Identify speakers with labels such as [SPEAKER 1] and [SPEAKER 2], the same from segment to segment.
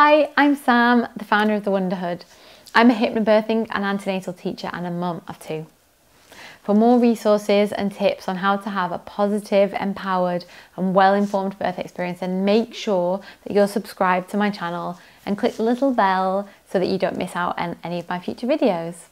[SPEAKER 1] Hi, I'm Sam, the founder of The Wonderhood. I'm a hypnobirthing and antenatal teacher and a mum of two. For more resources and tips on how to have a positive, empowered, and well informed birth experience, then make sure that you're subscribed to my channel and click the little bell so that you don't miss out on any of my future videos.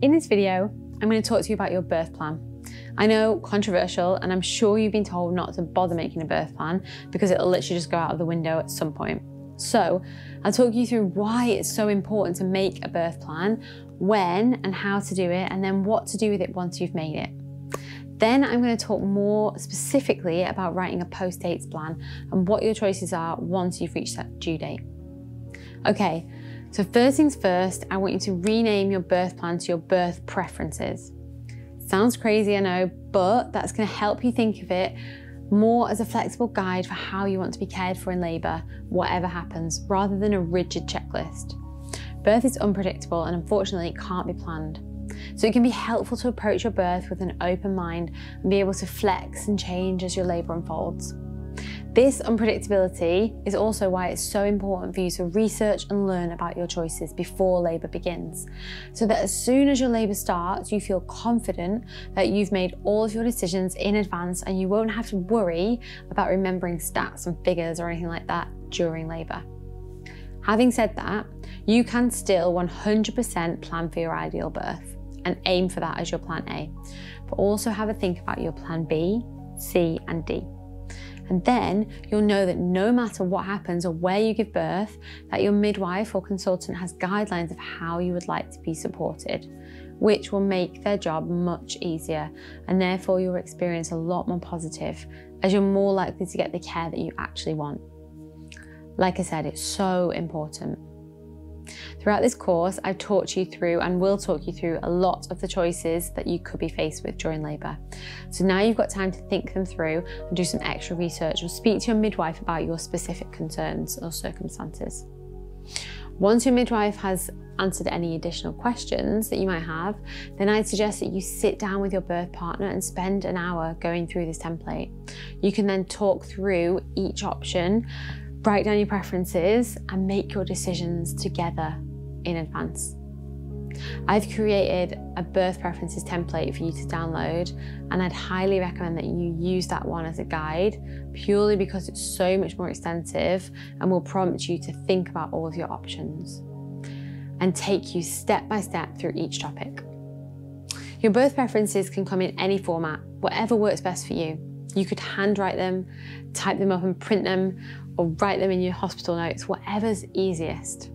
[SPEAKER 1] In this video, I'm going to talk to you about your birth plan. I know, controversial, and I'm sure you've been told not to bother making a birth plan because it'll literally just go out of the window at some point. So, I'll talk you through why it's so important to make a birth plan, when and how to do it, and then what to do with it once you've made it. Then I'm going to talk more specifically about writing a post dates plan and what your choices are once you've reached that due date. Okay, so first things first, I want you to rename your birth plan to your birth preferences. Sounds crazy, I know, but that's going to help you think of it more as a flexible guide for how you want to be cared for in labour, whatever happens, rather than a rigid checklist. Birth is unpredictable and unfortunately it can't be planned. So it can be helpful to approach your birth with an open mind and be able to flex and change as your labour unfolds. This unpredictability is also why it's so important for you to research and learn about your choices before labour begins, so that as soon as your labour starts, you feel confident that you've made all of your decisions in advance and you won't have to worry about remembering stats and figures or anything like that during labour. Having said that, you can still 100% plan for your ideal birth and aim for that as your plan A, but also have a think about your plan B, C, and D. And then you'll know that no matter what happens or where you give birth, that your midwife or consultant has guidelines of how you would like to be supported, which will make their job much easier and therefore you'll experience a lot more positive as you're more likely to get the care that you actually want. Like I said, it's so important. Throughout this course, I've talked you through and will talk you through a lot of the choices that you could be faced with during labour. So now you've got time to think them through and do some extra research or speak to your midwife about your specific concerns or circumstances. Once your midwife has answered any additional questions that you might have, then I'd suggest that you sit down with your birth partner and spend an hour going through this template. You can then talk through each option write down your preferences and make your decisions together in advance. I've created a birth preferences template for you to download, and I'd highly recommend that you use that one as a guide purely because it's so much more extensive and will prompt you to think about all of your options and take you step by step through each topic. Your birth preferences can come in any format, whatever works best for you. You could handwrite them, type them up and print them, or write them in your hospital notes, whatever's easiest.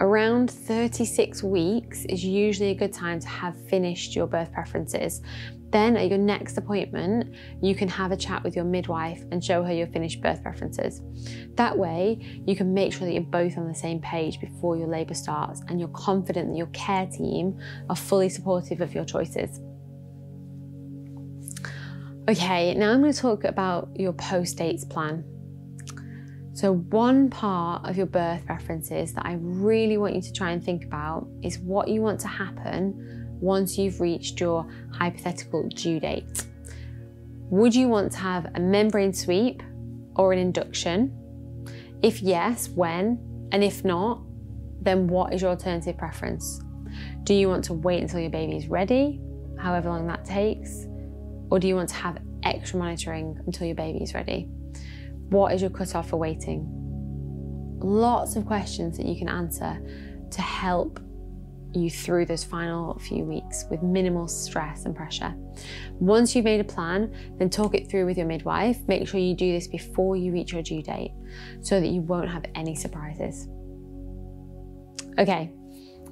[SPEAKER 1] Around 36 weeks is usually a good time to have finished your birth preferences. Then at your next appointment, you can have a chat with your midwife and show her your finished birth preferences. That way, you can make sure that you're both on the same page before your labour starts and you're confident that your care team are fully supportive of your choices. Okay, now I'm going to talk about your post dates plan. So, one part of your birth preferences that I really want you to try and think about is what you want to happen once you've reached your hypothetical due date. Would you want to have a membrane sweep or an induction? If yes, when? And if not, then what is your alternative preference? Do you want to wait until your baby is ready, however long that takes? Or do you want to have extra monitoring until your baby is ready? What is your cutoff for waiting? Lots of questions that you can answer to help you through those final few weeks with minimal stress and pressure. Once you've made a plan, then talk it through with your midwife. Make sure you do this before you reach your due date so that you won't have any surprises. Okay,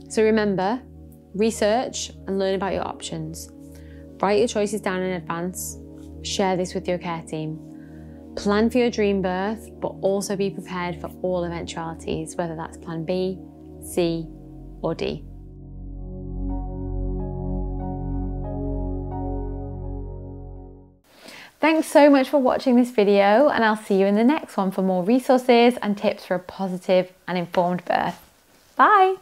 [SPEAKER 1] so remember, research and learn about your options. Write your choices down in advance Share this with your care team. Plan for your dream birth, but also be prepared for all eventualities, whether that's plan B, C, or D. Thanks so much for watching this video and I'll see you in the next one for more resources and tips for a positive and informed birth. Bye!